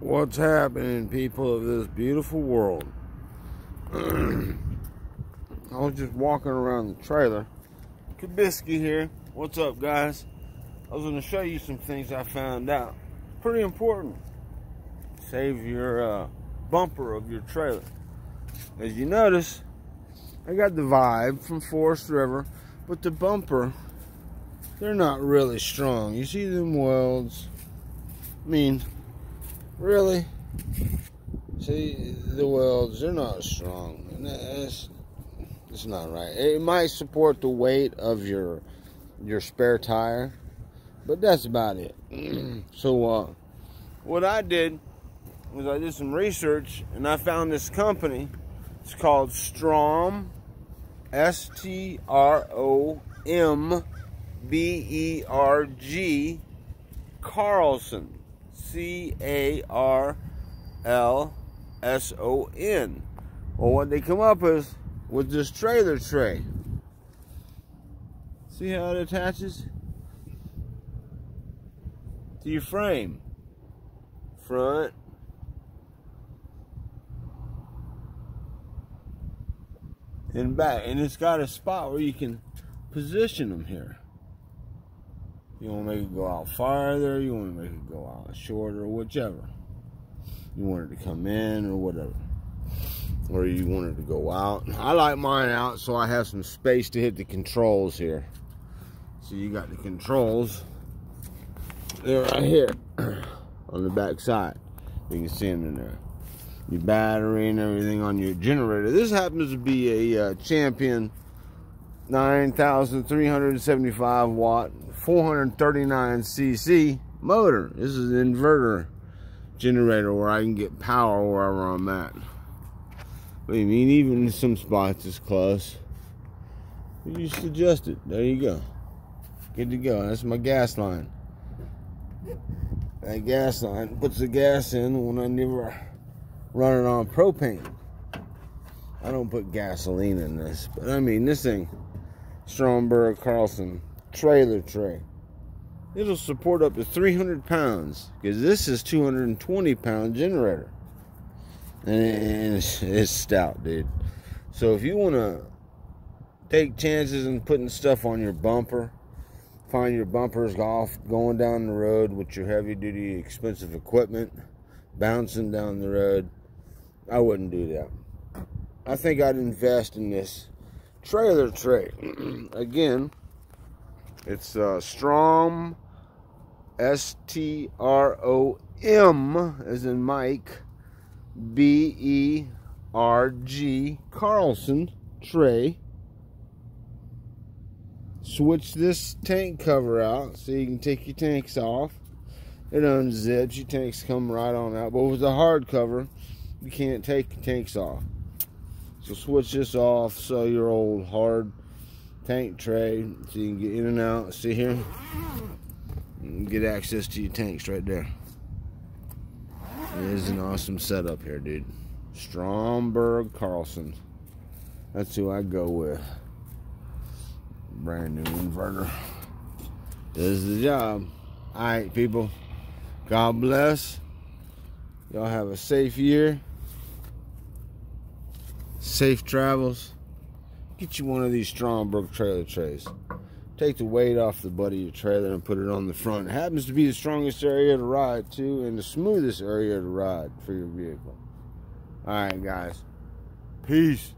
What's happening, people of this beautiful world? I was just walking around the trailer. Kabisky here. What's up, guys? I was going to show you some things I found out. Pretty important. Save your uh, bumper of your trailer. As you notice, I got the vibe from Forest River, but the bumper, they're not really strong. You see them welds? I mean, really? See, the welds, they're not strong. It's, it's not right. It might support the weight of your your spare tire, but that's about it. so, uh, what I did was I did some research and I found this company. It's called Strom, S T R O M B E R G Carlson. C A R L S O N. Well, what they come up with with this trailer tray. See how it attaches to your frame? Front. And back. And it's got a spot where you can position them here. You want to make it go out farther, you want to make it go out shorter, whichever. You want it to come in or whatever. Or you want it to go out. I like mine out so I have some space to hit the controls here. So you got the controls. They're right here on the back side. You can see them in there. Your battery and everything on your generator. This happens to be a uh, Champion 9,375 watt 439 cc motor. This is an inverter generator where I can get power wherever I'm at. I mean, even some spots is close. You adjust it. There you go. Good to go. That's my gas line. That gas line puts the gas in when I never run it on propane. I don't put gasoline in this, but I mean, this thing, Stromberg Carlson trailer tray. It'll support up to 300 pounds because this is 220 pound generator. And it's, it's stout, dude. So if you want to take chances in putting stuff on your bumper, find your bumpers off going down the road with your heavy duty expensive equipment, bouncing down the road, I wouldn't do that. I think I'd invest in this trailer tray. Again, it's uh, Strom, S T R O M, as in Mike, B E R G, Carlson tray. Switch this tank cover out so you can take your tanks off. It unzips, your tanks come right on out. But with the hard cover, you can't take your tanks off. So switch this off so your old hard tank tray so you can get in and out. See here? get access to your tanks right there. It is an awesome setup here, dude. Stromberg Carlson. That's who I go with. Brand new inverter. This is the job. Alright, people. God bless. Y'all have a safe year. Safe travels. Get you one of these Stromberg trailer trays. Take the weight off the butt of your trailer and put it on the front. It happens to be the strongest area to ride too and the smoothest area to ride for your vehicle. Alright guys. Peace.